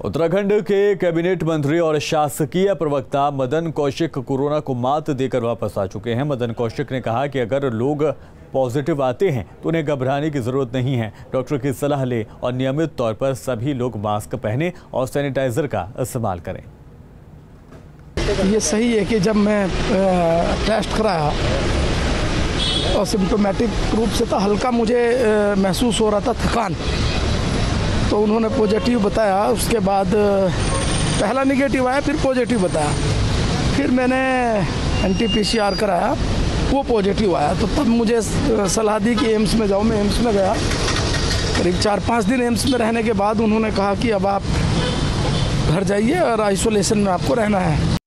उत्तराखंड के कैबिनेट मंत्री और शासकीय प्रवक्ता मदन कौशिक कोरोना को मात देकर वापस आ चुके हैं। मदन कौशिक ने कहा कि अगर लोग पॉजिटिव आते हैं तो उन्हें घबराने की ज़रूरत नहीं है। डॉक्टर की सलाह लें और नियमित तौर पर सभी लोग मास्क पहने और सैनिटाइजर का इस्तेमाल करें। ये सही है कि जब मैं टेस्ट कराया और सिम्टोमेटिक रूप से था हल्का मुझे महसूस हो रहा था थकान। तो उन्होंने पॉजिटिव बताया। उसके बाद, पहला निगेटिव आया, फिर पॉजिटिव बताया। फिर मैंने N T P C R कराया, वो पॉजिटिव आया। तो तब मुझे सलाह दी कि एम्स में जाओ। मैं एम्स में गया। करीब चार पाँच दिन एम्स में रहने के बाद उन्होंने कहा कि अब आप घर जाइए और आइसोलेशन में आपको रहना है।